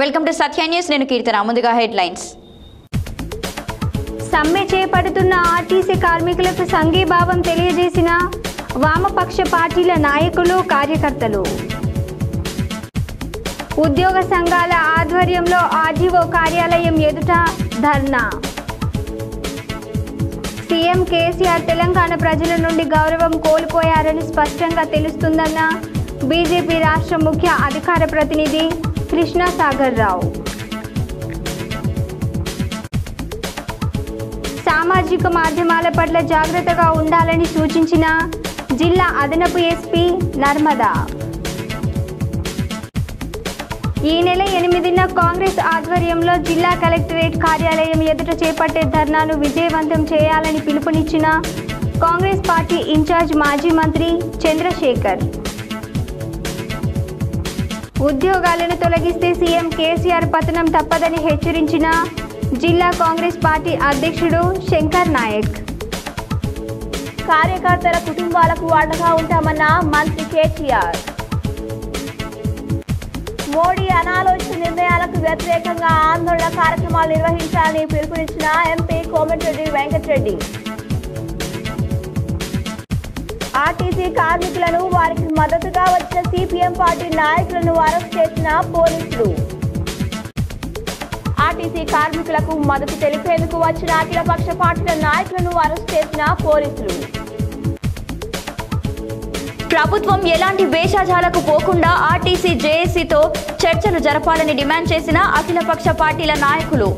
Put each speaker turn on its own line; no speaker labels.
Welcome to Satya news. నేను కీర్తన. ముందుగా headlines.
సమ్మె చేపడుతున్న ఆర్టీసీ కార్మికులకు సంఘీభావం తెలియజేసిన వామపక్ష పార్టీల నాయకులు కార్యకర్తలు. ఉద్యోగ సంఘాల ఆధ్వర్యంలో ఆర్జీఓ కార్యాలయం ఎదుట ధర్నా. సీఎం కేసీఆర్ తెలంగాణ ప్రజల నుండి గౌరవం కోల్పోయారని స్పష్టంగా తెలుస్తుందన్న బీజేపీ రాష్ట్ర ముఖ్య అధికార ప్రతినిధి కృష్ణాసాగర్ రావు. సామాజిక మాధ్యమాల పట్ల జాగ్రత్తగా ఉండాలని సూచించిన జిల్లా అదనపు ఎస్పీ నర్మదా. ఈ నెల ఎనిమిదిన కాంగ్రెస్ ఆధ్వర్యంలో జిల్లా కలెక్టరేట్ కార్యాలయం ఎదుట చేపట్టే ధర్నాను విజయవంతం చేయాలని పిలుపునిచ్చిన కాంగ్రెస్ పార్టీ ఇన్ఛార్జ్ మాజీ మంత్రి చంద్రశేఖర్. ఉద్యోగాలను తొలగిస్తే సీఎం కేసీఆర్ పతనం తప్పదని హెచ్చరించిన జిల్లా కాంగ్రెస్ పార్టీ అధ్యక్షుడు శంకర్ నాయక్.
కార్యకర్తల కుటుంబాలకు అండగా ఉంటామన్న మంత్రి కేటీఆర్ మోడీ అనాలోచిత నిర్ణయాలకు వ్యతిరేకంగా ఆందోళన కార్యక్రమాలు నిర్వహించాలని పిలుపునిచ్చిన ఎంపీ కోమటిరెడ్డి వెంకటరెడ్డి. ఆర్టీసీ కార్మికులను వారికి మద్దతుగా వచ్చిన సిపిఎం పార్టీ నాయకులను అరెస్ట్ చేసిన పోలీసులు. ఆర్టీసీ కార్మికులకు మద్దతు తెలిపేందుకు వచ్చిన అఖిలపక్ష పార్టీల నాయకులను అరెస్ట్ చేసిన పోలీసులు.
ప్రభుత్వం ఎలాంటి వేషాజాలకు పోకుండా ఆర్టీసీ జేఏసీతో చర్చలు జరపాలని డిమాండ్ చేసిన అఖిలపక్ష పార్టీల నాయకులు.